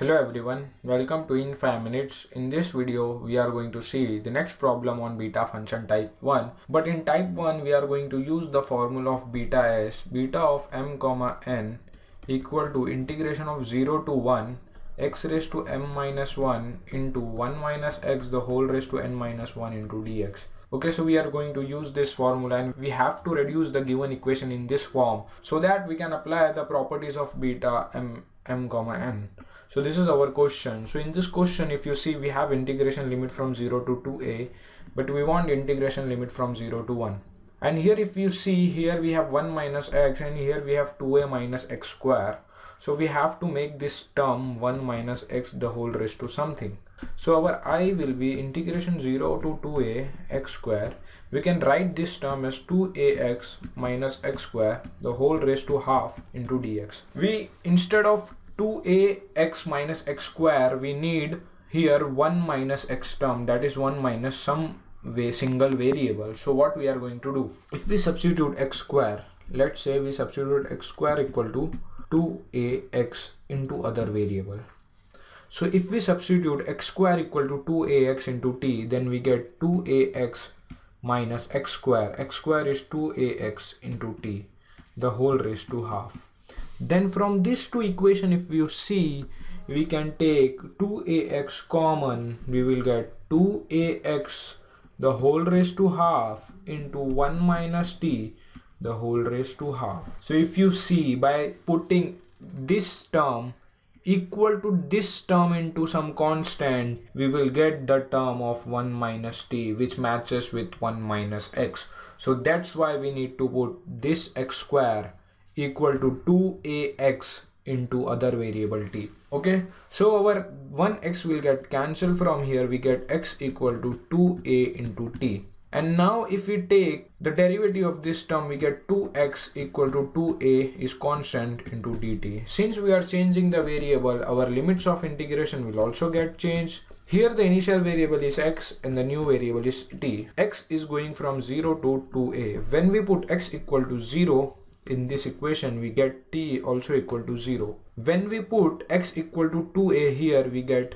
Hello everyone, welcome to In 5 Minutes. In this video, we are going to see the next problem on beta function type 1. But in type 1, we are going to use the formula of beta as beta of m comma n equal to integration of 0 to 1 x raised to m minus 1 into 1 minus x the whole raised to n minus 1 into dx. Okay, so we are going to use this formula and we have to reduce the given equation in this form so that we can apply the properties of beta m m comma n. So this is our question. So in this question, if you see, we have integration limit from 0 to 2a, but we want integration limit from 0 to 1. And here if you see, here we have 1 minus x and here we have 2a minus x square. So we have to make this term 1 minus x the whole raised to something. So our i will be integration 0 to 2a x square. We can write this term as 2ax minus x square the whole raised to half into dx. We instead of 2ax minus x square we need here 1 minus x term that is 1 minus some way single variable. So what we are going to do? If we substitute x square let's say we substitute x square equal to 2ax into other variable. So if we substitute x square equal to 2ax into t then we get 2ax minus x square. x square is 2ax into t. The whole raised to half. Then from this two equation if you see we can take 2ax common we will get 2ax the whole raised to half into 1 minus t the whole raised to half. So if you see by putting this term equal to this term into some constant we will get the term of 1 minus t which matches with 1 minus x. So that's why we need to put this x square equal to 2ax into other variable t. Okay? So our 1x will get cancelled from here. We get x equal to 2a into t. And now if we take the derivative of this term we get 2x equal to 2a is constant into dt. Since we are changing the variable our limits of integration will also get changed. Here the initial variable is x and the new variable is t. x is going from 0 to 2a when we put x equal to 0 in this equation we get t also equal to 0 when we put x equal to 2a here we get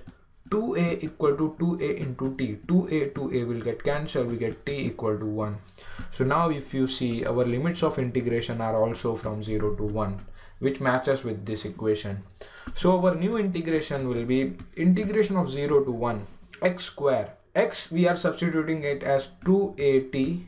2a equal to 2a into t. 2a 2a will get cancelled we get t equal to 1 so now if you see our limits of integration are also from 0 to 1 which matches with this equation. So our new integration will be integration of 0 to 1 x square. X we are substituting it as 2at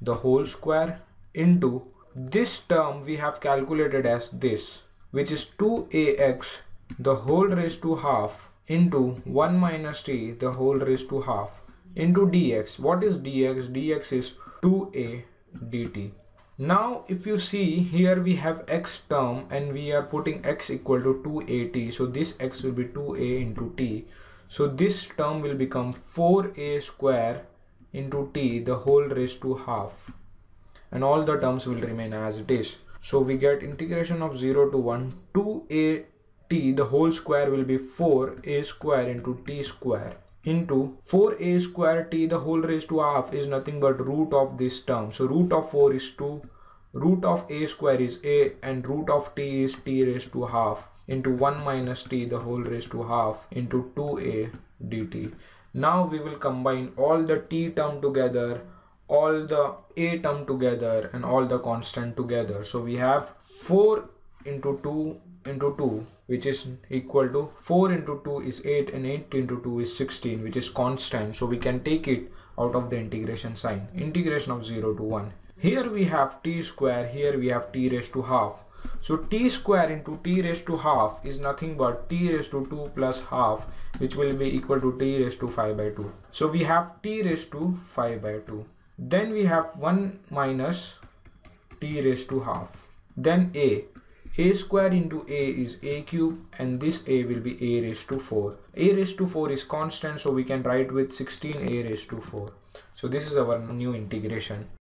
the whole square into this term we have calculated as this, which is 2ax the whole raised to half into 1 minus t the whole raised to half into dx. What is dx? dx is 2a dt. Now if you see here we have x term and we are putting x equal to 2at so this x will be 2a into t. So this term will become 4a square into t the whole raised to half and all the terms will remain as it is. So we get integration of 0 to 1 2a t the whole square will be 4a square into t square into 4a square t the whole raised to half is nothing but root of this term. So root of 4 is 2 root of a square is a and root of t is t raised to half into 1 minus t the whole raised to half into 2a dt. Now we will combine all the t term together all the a term together and all the constant together. So we have 4 into 2 into 2 which is equal to 4 into 2 is 8 and 8 into 2 is 16 which is constant. So we can take it out of the integration sign. Integration of 0 to 1 here we have t square here we have t raised to half. So t square into t raised to half is nothing but t raised to 2 plus half which will be equal to t raised to 5 by 2 so we have t raised to 5 by 2 then we have 1 minus t raised to half. Then a. a square into a is a cube and this a will be a raised to 4. a raised to 4 is constant so we can write with 16 a raised to 4. So this is our new integration.